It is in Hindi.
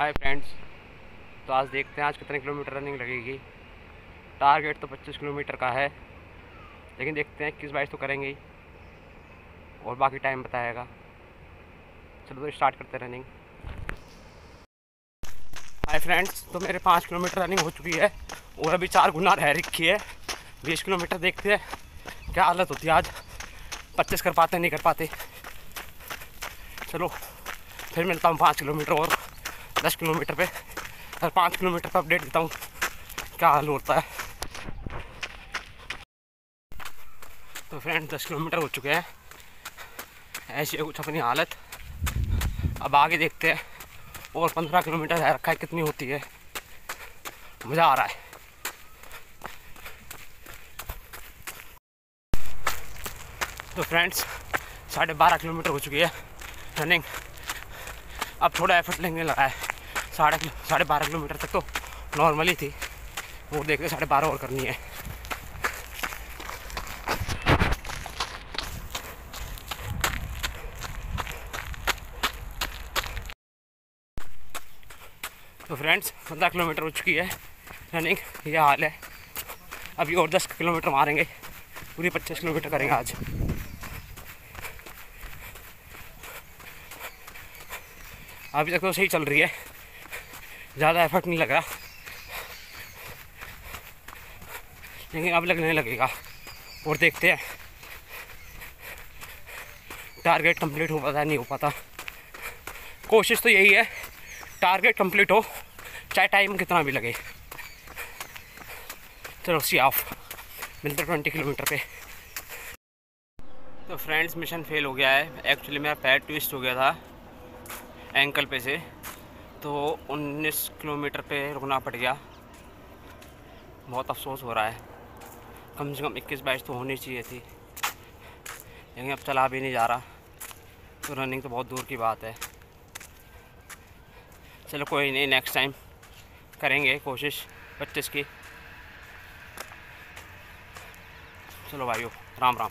हाय फ्रेंड्स तो आज देखते हैं आज कितने किलोमीटर रनिंग लगेगी। टारगेट तो 25 किलोमीटर का है। लेकिन देखते हैं इक्कीस बाईस तो करेंगे। ही और बाकी टाइम बताएगा। चलो तो स्टार्ट करते हैं रनिंग हाय फ्रेंड्स तो मेरे पाँच किलोमीटर रनिंग हो चुकी है। और अभी चार गुना रह रखी है। बीस किलोमीटर देखते हैं क्या हालत होती है आज। पच्चीस कर पाते नहीं कर पाते। चलो, फिर मिलता हूँ पाँच किलोमीटर और। दस किलोमीटर पे हर पाँच किलोमीटर पर अपडेट देता हूँ क्या हाल होता है। तो फ्रेंड दस किलोमीटर हो चुके हैं। ऐसी है कुछ अपनी हालत। अब आगे देखते हैं और पंद्रह किलोमीटर है रखा है, कितनी होती है। मज़ा आ रहा है। तो फ्रेंड्स साढ़े बारह किलोमीटर हो चुकी है। रनिंग अब थोड़ा एफर्ट लेंगे लगा है। साढ़े साढ़े बारह किलोमीटर तक तो नॉर्मली थी। वो देखते साढ़े बारह और करनी है। तो फ्रेंड्स पंद्रह किलोमीटर हो चुकी है रनिंग ये हाल है। अभी और दस किलोमीटर मारेंगे। पूरी पच्चीस किलोमीटर करेंगे आज। अभी तक तो सही चल रही है। ज़्यादा एफर्ट नहीं लग रहा। लेकिन अब लगने लगेगा। और देखते हैं। टारगेट कंप्लीट हो पाता नहीं हो पाता। कोशिश तो यही है। टारगेट कंप्लीट हो, चाहे टाइम कितना भी लगे। चलो सी ऑफ़ मिलते ट्वेंटी किलोमीटर पे। तो फ्रेंड्स मिशन फेल हो गया है। एक्चुअली मेरा पैर ट्विस्ट हो गया था। एंकल पे से। तो 19 किलोमीटर पे रुकना पड़ गया। बहुत अफसोस हो रहा है। कम से कम 21 बाईस तो होनी चाहिए थी। लेकिन अब चला भी नहीं जा रहा। तो रनिंग तो बहुत दूर की बात है। चलो कोई नहीं नेक्स्ट टाइम करेंगे कोशिश पच्चीस की। चलो भाइयों, राम राम।